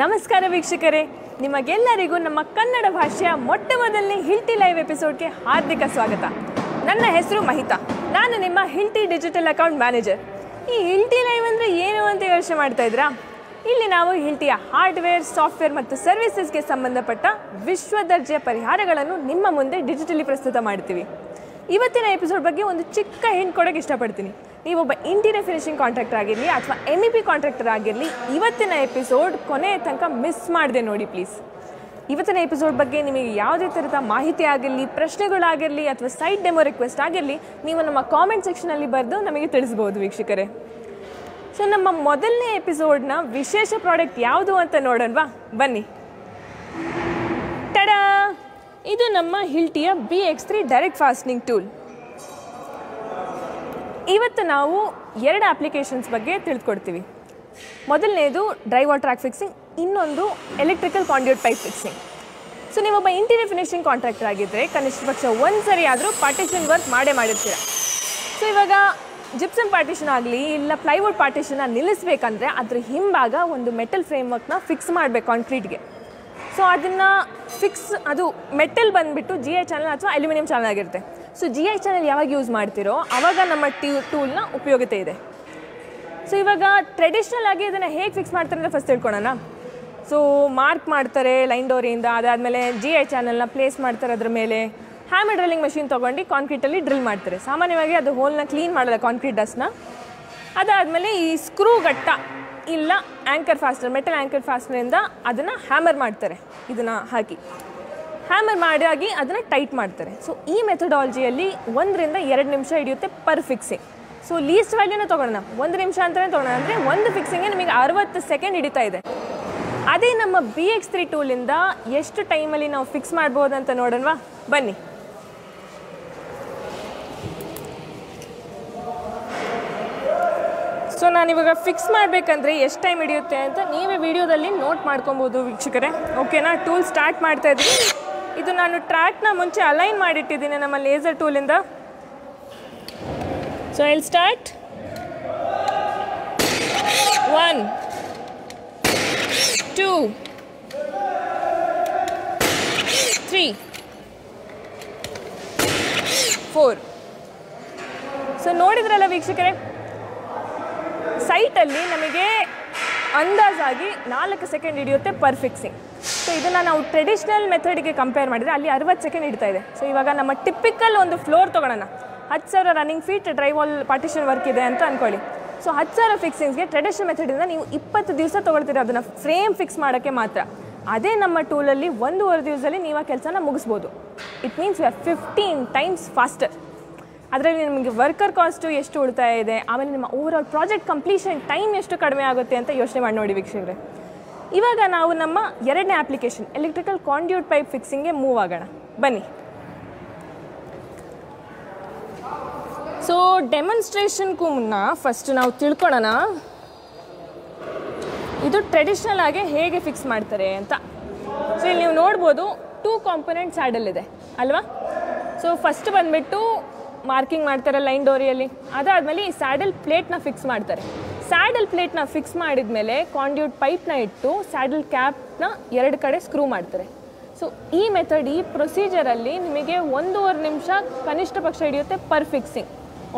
ನಮಸ್ಕಾರ ವೀಕ್ಷಕರೇ. ನಿಮಗೆಲ್ಲರಿಗೂ ನಮ್ಮ ಕನ್ನಡ ಭಾಷೆಯ ಮೊಟ್ಟ ಮೊದಲನೇ ಹಿಲ್ಟಿ ಲೈವ್ ಎಪಿಸೋಡ್ಗೆ ಹಾರ್ದಿಕ ಸ್ವಾಗತ. ನನ್ನ ಹೆಸರು ಮಹಿತಾ. ನಾನು ನಿಮ್ಮ ಹಿಲ್ಟಿ ಡಿಜಿಟಲ್ ಅಕೌಂಟ್ ಮ್ಯಾನೇಜರ್ ಈ ಹಿಲ್ಟಿ ಲೈವ್ ಅಂದರೆ ಏನು ಅಂತ ಯೋಚನೆ ಮಾಡ್ತಾ ಇದ್ರಾ ಇಲ್ಲಿ ನಾವು ಹಿಲ್ಟಿಯ ಹಾರ್ಡ್ವೇರ್ ಸಾಫ್ಟ್ವೇರ್ ಮತ್ತು ಸರ್ವಿಸಸ್ಗೆ ಸಂಬಂಧಪಟ್ಟ ವಿಶ್ವ ದರ್ಜೆಯ ಪರಿಹಾರಗಳನ್ನು ನಿಮ್ಮ ಮುಂದೆ ಡಿಜಿಟಲಿ ಪ್ರಸ್ತುತ ಮಾಡ್ತೀವಿ. ಇವತ್ತಿನ ಎಪಿಸೋಡ್ ಬಗ್ಗೆ ಒಂದು ಚಿಕ್ಕ ಹಿಂಟ್ ಕೊಡೋಕೆ ಇಷ್ಟಪಡ್ತೀನಿ. ನೀವೊಬ್ಬ ಇಂಟೀರಿಯರ್ ಫಿನಿಷಿಂಗ್ ಕಾಂಟ್ರಾಕ್ಟರ್ ಆಗಿರಲಿ ಅಥವಾ ಎಂ ಇ ಪಿ ಕಾಂಟ್ರಾಕ್ಟರ್ ಆಗಿರಲಿ, ಇವತ್ತಿನ ಎಪಿಸೋಡ್ ಕೊನೆಯ ತನಕ ಮಿಸ್ ಮಾಡಿದೆ ನೋಡಿ ಪ್ಲೀಸ್ ಇವತ್ತಿನ ಎಪಿಸೋಡ್ ಬಗ್ಗೆ ನಿಮಗೆ ಯಾವುದೇ ಥರದ ಮಾಹಿತಿ ಆಗಿರಲಿ, ಪ್ರಶ್ನೆಗಳಾಗಿರಲಿ ಅಥವಾ ಸೈಟ್ ಡೆಮೋ ರಿಕ್ವೆಸ್ಟ್ ಆಗಿರಲಿ, ನೀವು ನಮ್ಮ ಕಾಮೆಂಟ್ ಸೆಕ್ಷನಲ್ಲಿ ಬರೆದು ನಮಗೆ ತಿಳಿಸ್ಬೋದು ವೀಕ್ಷಕರೇ. ಸೊ ನಮ್ಮ ಮೊದಲನೇ ಎಪಿಸೋಡ್ನ ವಿಶೇಷ ಪ್ರಾಡಕ್ಟ್ ಯಾವುದು ಅಂತ ನೋಡೋಣವಾ? ಬನ್ನಿ. ಟಡಾ ಇದು ನಮ್ಮ ಹಿಲ್ಟಿಯ B X three direct fastening tool ಇವತ್ತು ನಾವು ಎರಡು ಅಪ್ಲಿಕೇಶನ್ಸ್ ಬಗ್ಗೆ ತಿಳ್ಕೊಡ್ತೀವಿ. ಮೊದಲನೇದು ಡ್ರೈ ಟ್ರ್ಯಾಕ್ ಫಿಕ್ಸಿಂಗ್ ಇನ್ನೊಂದು electrical conduit pipe fixing so ನೀವೊಬ್ಬ interior finishing contractor ಆಗಿದ್ದರೆ ಕನಿಷ್ಠ ಪಕ್ಷ ಒಂದು ಸರಿ ಆದರೂ ಪಾರ್ಟಿಷನ್ ವರ್ಕ್ ಮಾಡೇ ಮಾಡಿರ್ತೀರ. ಸೊ ಇವಾಗ ಜಿಪ್ಸಮ್ ಪಾರ್ಟಿಷನ್ ಆಗಲಿ ಇಲ್ಲ ಪ್ಲೈವುಡ್ ಪಾರ್ಟಿಷನ್ನ ನಿಲ್ಲಿಸ್ಬೇಕಂದ್ರೆ ಅದ್ರ ಹಿಂಭಾಗ ಒಂದು ಮೆಟಲ್ ಫ್ರೇಮ್ ವರ್ಕ್ನ ಫಿಕ್ಸ್ ಮಾಡಬೇಕು ಕಾಂಕ್ರೀಟ್ಗೆ ಸೊ ಅದನ್ನು ಫಿಕ್ಸ್ ಅದು ಮೆಟಲ್ ಬಂದುಬಿಟ್ಟು ಜಿ ಐ ಚಾನಲ್ ಅಥವಾ ಅಲ್ಯೂಮಿನಿಯಂ ಚಾನಲ್ ಆಗಿರುತ್ತೆ. ಸೊ ಜಿ ಐ ಚಾನಲ್ ಯಾವಾಗ ಯೂಸ್ ಮಾಡ್ತೀರೋ ಆವಾಗ ನಮ್ಮ ಟ್ಯೂ ಟೂಲ್ನ ಉಪಯೋಗತೆ ಇದೆ. ಸೊ ಇವಾಗ ಟ್ರೆಡಿಷ್ನಲ್ ಆಗಿ ಇದನ್ನು ಹೇಗೆ ಫಿಕ್ಸ್ ಮಾಡ್ತಾರೆ ಅಂತ ಫಸ್ಟ್ ತಿಳ್ಕೊಳೋಣ. ಸೊ ಮಾರ್ಕ್ ಮಾಡ್ತಾರೆ ಲೈನ್ ಡೋರಿಯಿಂದ ಅದಾದಮೇಲೆ ಜಿ ಐ ಚಾನಲ್ನ ಪ್ಲೇಸ್ ಮಾಡ್ತಾರೆ ಅದ್ರ ಮೇಲೆ. ಹ್ಯಾಮರ್ ಡ್ರಿಲ್ಲಿಂಗ್ ಮಷಿನ್ ತೊಗೊಂಡು ಕಾಂಕ್ರೀಟಲ್ಲಿ ಡ್ರಿಲ್ ಮಾಡ್ತಾರೆ. ಸಾಮಾನ್ಯವಾಗಿ ಅದು ಹೋಲ್ನ ಕ್ಲೀನ್ ಮಾಡಲ್ಲ ಕಾಂಕ್ರೀಟ್ ಡಸ್ಟ್ನ ಅದಾದಮೇಲೆ ಈ ಸ್ಕ್ರೂ ಗಟ್ಟ ಇಲ್ಲ ಆ್ಯಂಕರ್ ಫಾಸ್ಟರ್ ಮೆಟಲ್ ಆ್ಯಂಕರ್ ಫಾಸ್ಟರಿಂದ ಅದನ್ನು ಹ್ಯಾಮರ್ ಮಾಡ್ತಾರೆ. ಇದನ್ನು ಹಾಕಿ. ಹ್ಯಾಮರ್ ಮಾಡಿ ಅದನ್ನು ಟೈಟ್ ಮಾಡ್ತಾರೆ. ಸೊ ಈ ಮೆಥಡಾಲಜಿಯಲ್ಲಿ ಒಂದರಿಂದ ಎರಡು ನಿಮಿಷ ಹಿಡಿಯುತ್ತೆ ಪರ್ ಫಿಕ್ಸಿಂಗ್ ಸೊ ಲೀಸ್ಟ್ ವ್ಯಾಲ್ಯೂನ ತೊಗೊಳೋಣ ಒಂದು ನಿಮಿಷ ಅಂತಲೇ ತೊಗೊಳೋಣ ಅಂದರೆ ಒಂದು ಫಿಕ್ಸಿಂಗೇ ನಿಮಗೆ ಅರವತ್ತು ಸೆಕೆಂಡ್ ಹಿಡಿತಾ ಇದೆ. ಅದೇ ನಮ್ಮ ಬಿ ಎಕ್ಸ್ ತ್ರೀ ಟೂಲಿಂದ ಎಷ್ಟು ಟೈಮಲ್ಲಿ ನಾವು ಫಿಕ್ಸ್ ಮಾಡ್ಬೋದು ಅಂತ ನೋಡೋಣವಾ? ಬನ್ನಿ. ಸೊ ನಾನಿವಾಗ ಫಿಕ್ಸ್ ಮಾಡಬೇಕಂದ್ರೆ ಎಷ್ಟು ಟೈಮ್ ಹಿಡಿಯುತ್ತೆ ಅಂತ ನೀವೇ ವಿಡಿಯೋದಲ್ಲಿ ನೋಟ್ ಮಾಡ್ಕೊಬೋದು ವೀಕ್ಷಕರೇ. ಓಕೆನಾ ಟೂಲ್ ಸ್ಟಾರ್ಟ್ ಮಾಡ್ತಾ ಇದ್ದೀನಿ. ಇದು ನಾನು ಟ್ರ್ಯಾಕ್ನ ಮುಂಚೆ ಅಲೈನ್ ಮಾಡಿಟ್ಟಿದ್ದೀನಿ ನಮ್ಮ laser ಟೂಲಿಂದ so I'll start one two three four so ನೋಡಿದ್ರಲ್ಲ ವೀಕ್ಷಕರೇ? ಸೈಟಲ್ಲಿ ನಮಗೆ ಅಂದಾಜಾಗಿ ನಾಲ್ಕು ಸೆಕೆಂಡ್ ಹಿಡಿಯುತ್ತೆ ಪರ್ ಫಿಕ್ಸಿಂಗ್. ಸೊ ಇದನ್ನು ನಾವು ಟ್ರೆಡಿಷ್ನಲ್ ಮೆಥಡಿಗೆ ಕಂಪೇರ್ ಮಾಡಿದರೆ ಅಲ್ಲಿ ಅರವತ್ತು ಸೆಕೆಂಡ್ ಹಿಡಿತಾ ಇದೆ. ಸೊ ಇವಾಗ ನಮ್ಮ ಟಿಪಿಕಲ್ ಒಂದು ಫ್ಲೋರ್ ತೊಗೊಳೋಣ. ಹತ್ತು ಸಾವಿರ running feet drywall partition work ಇದೆ ಅಂತ ಅಂದ್ಕೊಳ್ಳಿ ಸೊ ಹತ್ತು ಸಾವಿರ ಫಿಕ್ಸಿಂಗ್ಸ್ಗೆ ಟ್ರೆಡಿಷನಲ್ ಮೆಥಡಿಂದ ನೀವು ಇಪ್ಪತ್ತು ದಿವಸ ತೊಗೊಳ್ತೀರಿ ಅದನ್ನು ಫ್ರೇಮ್ ಫಿಕ್ಸ್ ಮಾಡೋಕ್ಕೆ ಮಾತ್ರ. ಅದೇ ನಮ್ಮ ಟೂಲಲ್ಲಿ ಒಂದೂವರೆ ದಿವಸದಲ್ಲಿ ನೀವು ಆ ಕೆಲಸನ ಮುಗಿಸ್ಬೋದು. It means we are fifteen times faster ಅದರಲ್ಲಿ ನಿಮಗೆ ವರ್ಕರ್ ಕಾಸ್ಟು ಎಷ್ಟು ಉಳಿತಾಯ ಇದೆ? ಆಮೇಲೆ ನಿಮ್ಮ over all project completion time ಎಷ್ಟು ಕಡಿಮೆ ಆಗುತ್ತೆ ಅಂತ ಯೋಚನೆ ಮಾಡಿ ನೋಡಿ ವೀಕ್ಷಕರೇ. ಇವಾಗ ನಾವು ನಮ್ಮ ಎರಡನೇ ಅಪ್ಲಿಕೇಶನ್ ಎಲೆಕ್ಟ್ರಿಕಲ್ ಕಾಂಡ್ಯೂಟ್ ಪೈಪ್ ಫಿಕ್ಸಿಂಗ್ಗೆ ಮೂವ್ ಆಗೋಣ. ಬನ್ನಿ. ಸೊ ಡೆಮನ್ಸ್ಟ್ರೇಷನ್ಗೂ ಮುನ್ನ ಫಸ್ಟ್ ನಾವು ತಿಳ್ಕೊಳ್ಳೋಣ. ಇದು ಟ್ರೆಡಿಷ್ನಲ್ ಆಗಿ ಹೇಗೆ ಫಿಕ್ಸ್ ಮಾಡ್ತಾರೆ ಅಂತ. ಸೊ ಇಲ್ಲಿ ನೀವು ನೋಡ್ಬೋದು ಟೂ ಕಾಂಪೊನೆಂಟ್ ಸ್ಯಾಡಲ್ ಇದೆ ಅಲ್ವಾ? ಸೊ ಫಸ್ಟ್ ಬಂದುಬಿಟ್ಟು ಮಾರ್ಕಿಂಗ್ ಮಾಡ್ತಾರೆ ಲೈನ್ ಡೋರಿಯಲ್ಲಿ. ಅದಾದಮೇಲೆ ಈ ಸ್ಯಾಡಲ್ ಪ್ಲೇಟ್ನ ಫಿಕ್ಸ್ ಮಾಡ್ತಾರೆ. ಸ್ಯಾಡಲ್ ಪ್ಲೇಟ್ನ ಫಿಕ್ಸ್ ಮಾಡಿದ ಮೇಲೆ ಕಾಂಡ್ಯೂಟ್ ಪೈಪ್ನ ಇಟ್ಟು ಸ್ಯಾಡಲ್ ಕ್ಯಾಪ್ನ ಎರಡು ಕಡೆ ಸ್ಕ್ರೂ ಮಾಡ್ತಾರೆ. ಸೊ ಈ ಮೆಥಡ್ ಈ ಪ್ರೊಸೀಜರಲ್ಲಿ ನಿಮಗೆ ಒಂದೂವರೆ ನಿಮಿಷ ಕನಿಷ್ಠ ಪಕ್ಷ ಹಿಡಿಯುತ್ತೆ ಪರ್ ಫಿಕ್ಸಿಂಗ್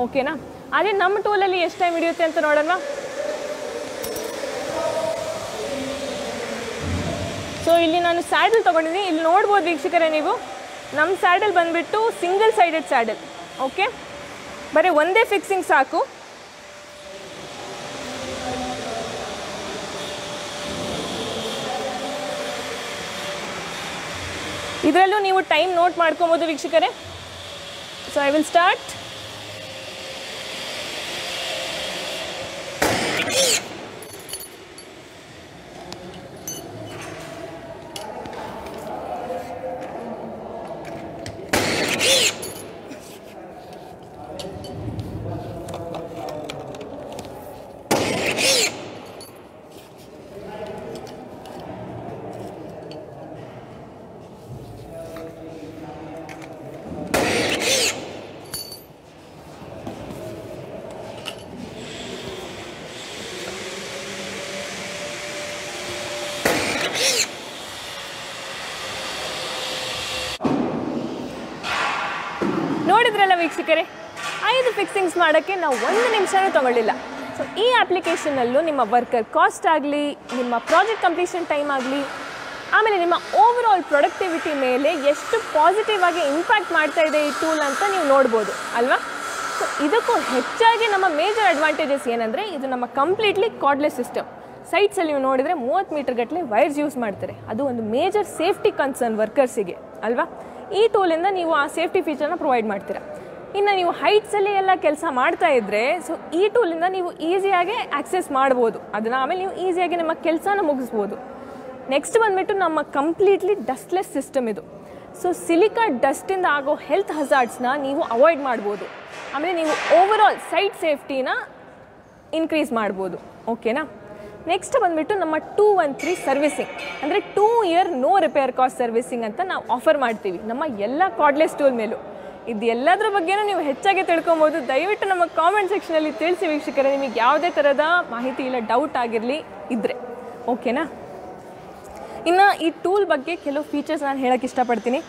ಓಕೆನಾ ಅದೇ ನಮ್ಮ ಟೂಲಲ್ಲಿ ಎಷ್ಟು ಟೈಮ್ ಹಿಡಿಯುತ್ತೆ ಅಂತ ನೋಡೋಣ ಸೊ ಇಲ್ಲಿ ನಾನು ಸ್ಯಾಡಲ್ ತೊಗೊಂಡಿದ್ದೀನಿ. ಇಲ್ಲಿ ನೋಡ್ಬೋದು ವೀಕ್ಷಕರೇ ನೀವು. ನಮ್ಮ ಸ್ಯಾಡಲ್ ಬಂದುಬಿಟ್ಟು ಸಿಂಗಲ್ ಸೈಡೆಡ್ ಸ್ಯಾಡಲ್. ಓಕೆ? ಬರೀ ಒಂದೇ ಫಿಕ್ಸಿಂಗ್ ಸಾಕು. ಇದರಲ್ಲೂ ನೀವು ಟೈಮ್ ನೋಟ್ ಮಾಡ್ಕೊಬೋದು ವೀಕ್ಷಕರೇ. ಸೊ ಐ ವಿಲ್ ಸ್ಟಾರ್ಟ್ ವೀಕ್ಷಕರೇ, ಐದು ಫಿಕ್ಸಿಂಗ್ಸ್ ಮಾಡೋಕ್ಕೆ ನಾವು ಒಂದು ನಿಮಿಷನೂ ತಗೊಳ್ಳಿಲ್ಲ. ಸೊ ಈ ಅಪ್ಲಿಕೇಶನಲ್ಲೂ ನಿಮ್ಮ ವರ್ಕರ್ ಕಾಸ್ಟ್ ಆಗಲಿ, ನಿಮ್ಮ ಪ್ರಾಜೆಕ್ಟ್ ಕಂಪ್ಲೀಷನ್ ಟೈಮ್ ಆಗಲಿ, ಆಮೇಲೆ ನಿಮ್ಮ ಓವರ್ ಆಲ್ ಪ್ರೊಡಕ್ಟಿವಿಟಿ ಮೇಲೆ ಎಷ್ಟು ಪಾಸಿಟಿವ್ ಆಗಿ ಇಂಪ್ಯಾಕ್ಟ್ ಮಾಡ್ತಾ ಇದೆ ಈ ಟೂಲ್ ಅಂತ ನೀವು ನೋಡ್ಬೋದು, ಅಲ್ವಾ? ಸೊ ಇದಕ್ಕೂ ಹೆಚ್ಚಾಗಿ ನಮ್ಮ ಮೇಜರ್ ಅಡ್ವಾಂಟೇಜಸ್ ಏನಂದರೆ, ಇದು ನಮ್ಮ ಕಂಪ್ಲೀಟ್ಲಿ ಕಾರ್ಡ್ಲೆಸ್ ಸಿಸ್ಟಮ್ ಸೈಟ್ಸಲ್ಲಿ ನೀವು ನೋಡಿದರೆ ಮೂವತ್ತು ಮೀಟರ್ ಗಟ್ಟಲೆ ವೈರ್ಸ್ ಯೂಸ್ ಮಾಡ್ತಾರೆ. ಅದು ಒಂದು ಮೇಜರ್ ಸೇಫ್ಟಿ ಕನ್ಸರ್ನ್ ವರ್ಕರ್ಸಿಗೆ ಅಲ್ವಾ? ಈ ಟೂಲಿಂದ ನೀವು ಆ ಸೇಫ್ಟಿ ಫೀಚರ್ನ ಪ್ರೊವೈಡ್ ಮಾಡ್ತೀರಾ. ಇನ್ನು ನೀವು ಹೈಟ್ಸಲ್ಲಿ ಎಲ್ಲ ಕೆಲಸ ಮಾಡ್ತಾ ಇದ್ದರೆ ಸೊ ಈ ಟೂಲಿಂದ ನೀವು ಈಸಿಯಾಗಿ ಆಕ್ಸೆಸ್ ಮಾಡ್ಬೋದು. ಅದನ್ನು ಆಮೇಲೆ ನೀವು ಈಸಿಯಾಗಿ ನಿಮ್ಮ ಕೆಲಸನ ಮುಗಿಸ್ಬೋದು. ನೆಕ್ಸ್ಟ್ ಬಂದ್ಬಿಟ್ಟು ನಮ್ಮ ಕಂಪ್ಲೀಟ್ಲಿ ಡಸ್ಟ್ಲೆಸ್ ಸಿಸ್ಟಮ್ ಇದು. ಸೊ ಸಿಲಿಕಾ ಡಸ್ಟಿಂದ ಆಗೋ ಹೆಲ್ತ್ ಹಜಾರ್ಡ್ಸ್ನ ನೀವು ಅವಾಯ್ಡ್ ಮಾಡ್ಬೋದು. ಆಮೇಲೆ ನೀವು ಓವರ್ ಆಲ್ ಸೈಟ್ ಸೇಫ್ಟಿನ ಇನ್ಕ್ರೀಸ್ ಮಾಡ್ಬೋದು. ಓಕೆನಾ ನೆಕ್ಸ್ಟ್ ಬಂದುಬಿಟ್ಟು ನಮ್ಮ ಟೂ ಒನ್ ತ್ರೀ ಸರ್ವಿಸಿಂಗ್ ಅಂದರೆ two year no repair cost servicing ಅಂತ ನಾವು ಆಫರ್ ಮಾಡ್ತೀವಿ. ನಮ್ಮ ಎಲ್ಲ ಕಾರ್ಡ್ಲೆಸ್ ಟೂಲ್ ಮೇಲೂ. ಇದು ಎಲ್ಲದ್ರ ಬಗ್ಗೆನೂ ನೀವು ಹೆಚ್ಚಾಗಿ ತಿಳ್ಕೊಬೋದು. ದಯವಿಟ್ಟು ನಮ್ಮ ಕಾಮೆಂಟ್ ಸೆಕ್ಷನಲ್ಲಿ ತಿಳಿಸಿ ವೀಕ್ಷಕರೇ, ನಿಮಗೆ ಯಾವುದೇ ಥರದ ಮಾಹಿತಿ ಇಲ್ಲ ಡೌಟ್ ಆಗಿರಲಿ ಇದ್ದರೆ ಓಕೆನಾ ಇನ್ನು ಈ ಟೂಲ್ ಬಗ್ಗೆ ಕೆಲವು ಫೀಚರ್ಸ್ ನಾನು ಹೇಳೋಕ್ಕೆ ಇಷ್ಟಪಡ್ತೀನಿ.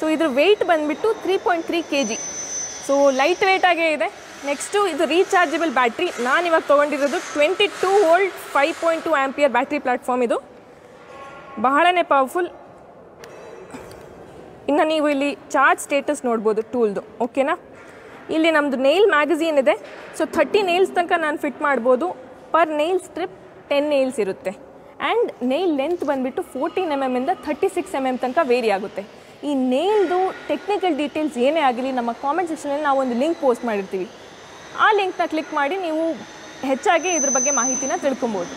ಸೊ ಇದ್ರ ವೆಯ್ಟ್ ಬಂದುಬಿಟ್ಟು three point three K G so light ವೆಯ್ಟಾಗೇ ಇದೆ. ನೆಕ್ಸ್ಟು ಇದು ರೀಚಾರ್ಜಬಲ್ ಬ್ಯಾಟ್ರಿ ನಾನು ಇವಾಗ ತೊಗೊಂಡಿರೋದು twenty two volt five point two ampere battery platform ಇದು. ಬಹಳನೇ ಪವರ್ಫುಲ್ ಇನ್ನು ನೀವು ಇಲ್ಲಿ ಚಾರ್ಜ್ ಸ್ಟೇಟಸ್ ನೋಡ್ಬೋದು ಟೂಲ್ದು ಓಕೆನಾ ಇಲ್ಲಿ ನಮ್ಮದು ನೇಲ್ ಮ್ಯಾಗಝೀನ್ ಇದೆ. ಸೊ ಥರ್ಟಿ ನೇಲ್ಸ್ ತನಕ ನಾನು ಫಿಟ್ ಮಾಡ್ಬೋದು. Per nail strip ten nails ಇರುತ್ತೆ. ಆ್ಯಂಡ್ ನೇಲ್ ಲೆಂತ್ ಬಂದುಬಿಟ್ಟು ಫೋರ್ಟೀನ್ ಎಂ ಎಮ್ಮಿಂದ ಥರ್ಟಿ ಸಿಕ್ಸ್ ಎಂ ಎಂ ತನಕ ವೇರಿ ಆಗುತ್ತೆ. ಈ ನೇಲ್ದು ಟೆಕ್ನಿಕಲ್ ಡೀಟೇಲ್ಸ್ ಏನೇ ಆಗಲಿ ನಮ್ಮ ಕಾಮೆಂಟ್ ಸೆಕ್ಷನಲ್ಲಿ ನಾವು ಒಂದು ಲಿಂಕ್ ಪೋಸ್ಟ್ ಮಾಡಿರ್ತೀವಿ. ಆ ಲಿಂಕ್ನ ಕ್ಲಿಕ್ ಮಾಡಿ ನೀವು ಹೆಚ್ಚಾಗಿ ಇದ್ರ ಬಗ್ಗೆ ಮಾಹಿತಿನ ತಿಳ್ಕೊಬೋದು.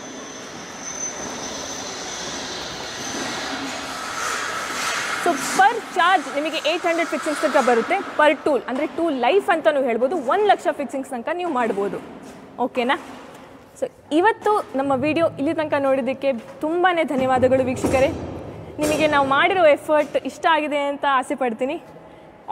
ಸೊ ಪರ್ ಚಾರ್ಜ್ ನಿಮಗೆ ಏಯ್ಟ್ ಹಂಡ್ರೆಡ್ ಫಿಕ್ಸಿಂಗ್ಸ್ ತನಕ ಬರುತ್ತೆ. ಪರ್ ಟೂಲ್ ಅಂದರೆ ಟೂಲ್ ಲೈಫ್ ಅಂತಲೂ ಹೇಳ್ಬೋದು. ಒಂದು ಲಕ್ಷ ಫಿಕ್ಸಿಂಗ್ಸ್ ತನಕ ನೀವು ಮಾಡ್ಬೋದು. ಓಕೆನಾ ಸೊ ಇವತ್ತು ನಮ್ಮ ವಿಡಿಯೋ ಇಲ್ಲಿ ತನಕ ನೋಡಿದ್ದಕ್ಕೆ ತುಂಬಾ ಧನ್ಯವಾದಗಳು ವೀಕ್ಷಕರೇ. ನಿಮಗೆ ನಾವು ಮಾಡಿರೋ ಎಫರ್ಟ್ ಇಷ್ಟ ಆಗಿದೆ ಅಂತ ಆಸೆ ಪಡ್ತೀನಿ.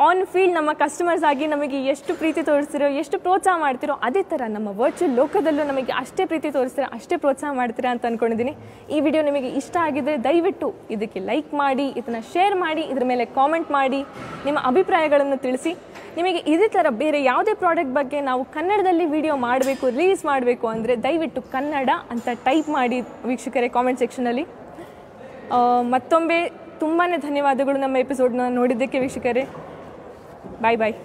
ಆನ್ ಫೀಲ್ಡ್ ನಮ್ಮ ಕಸ್ಟಮರ್ಸ್ ಆಗಿ ನಮಗೆ ಎಷ್ಟು ಪ್ರೀತಿ ತೋರಿಸ್ತಿರೋ, ಎಷ್ಟು ಪ್ರೋತ್ಸಾಹ ಮಾಡ್ತಿರೋ, ಅದೇ ಥರ ನಮ್ಮ ವರ್ಚುವಲ್ ಲೋಕದಲ್ಲೂ ನಮಗೆ ಅಷ್ಟೇ ಪ್ರೀತಿ ತೋರಿಸ್ತೀರಾ, ಅಷ್ಟೇ ಪ್ರೋತ್ಸಾಹ ಮಾಡ್ತೀರಾ ಅಂತ ಅಂದ್ಕೊಂಡಿದ್ದೀನಿ ಈ ವಿಡಿಯೋ ನಿಮಗೆ ಇಷ್ಟ ಆಗಿದ್ರೆ ದಯವಿಟ್ಟು ಇದಕ್ಕೆ ಲೈಕ್ ಮಾಡಿ, ಇದನ್ನು ಶೇರ್ ಮಾಡಿ, ಇದ್ರ ಮೇಲೆ ಕಾಮೆಂಟ್ ಮಾಡಿ, ನಿಮ್ಮ ಅಭಿಪ್ರಾಯಗಳನ್ನು ತಿಳಿಸಿ. ನಿಮಗೆ ಇದೇ ಥರ ಬೇರೆ ಯಾವುದೇ ಪ್ರಾಡಕ್ಟ್ ಬಗ್ಗೆ ನಾವು ಕನ್ನಡದಲ್ಲಿ ವಿಡಿಯೋ ಮಾಡಬೇಕು ರಿಲೀಸ್ ಮಾಡಬೇಕು ಅಂದರೆ ದಯವಿಟ್ಟು ಕನ್ನಡ ಅಂತ ಟೈಪ್ ಮಾಡಿ ವೀಕ್ಷಕರೇ ಕಾಮೆಂಟ್ ಸೆಕ್ಷನಲ್ಲಿ ಮತ್ತೊಮ್ಮೆ ತುಂಬಾ ಧನ್ಯವಾದಗಳು ನಮ್ಮ ಎಪಿಸೋಡ್ನ ನೋಡಿದ್ದಕ್ಕೆ ವೀಕ್ಷಕರೇ. Bye bye.